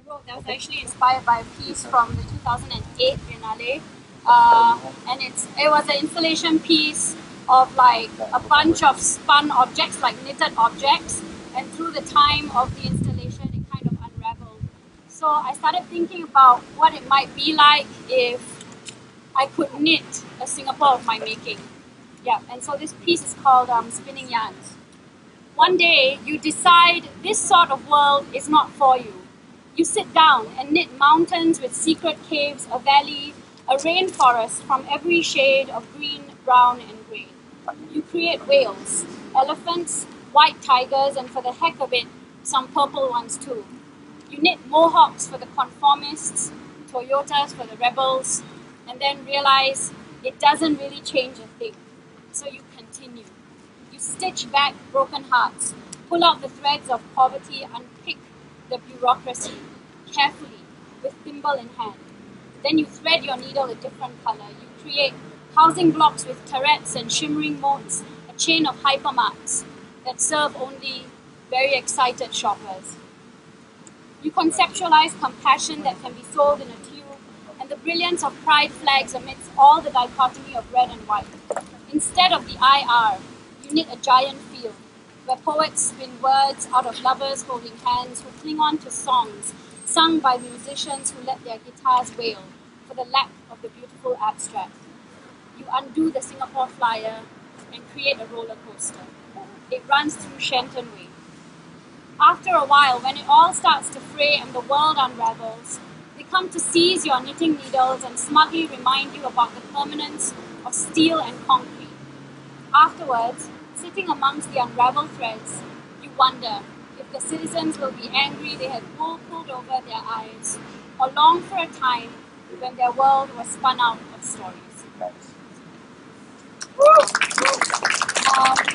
I wrote that was actually inspired by a piece from the 2008 Biennale. Uh, and it's it was an installation piece of like a bunch of spun objects, like knitted objects, and through the time of the installation, it kind of unraveled. So I started thinking about what it might be like if I could knit a Singapore of my making. Yeah, and so this piece is called um, Spinning Yarns. One day, you decide this sort of world is not for you. You sit down and knit mountains with secret caves, a valley, a rainforest from every shade of green, brown, and grey. You create whales, elephants, white tigers, and for the heck of it, some purple ones too. You knit mohawks for the conformists, Toyotas for the rebels, and then realize it doesn't really change a thing. So you continue. You stitch back broken hearts, pull out the threads of poverty, unpick the bureaucracy carefully with thimble in hand. Then you thread your needle a different color. You create housing blocks with turrets and shimmering moats, a chain of hypermarts that serve only very excited shoppers. You conceptualize compassion that can be sold in a tube and the brilliance of pride flags amidst all the dichotomy of red and white. Instead of the IR, you knit a giant field where poets spin words out of lovers holding hands who cling on to songs sung by musicians who let their guitars wail for the lack of the beautiful abstract. You undo the Singapore flyer and create a roller coaster. It runs through Shenton Way. After a while, when it all starts to fray and the world unravels, they come to seize your knitting needles and smugly remind you about the permanence of steel and concrete. Afterwards, sitting amongst the unraveled threads, you wonder if the citizens will be angry they had wool pulled over their eyes, or long for a time when their world was spun out of stories. Um,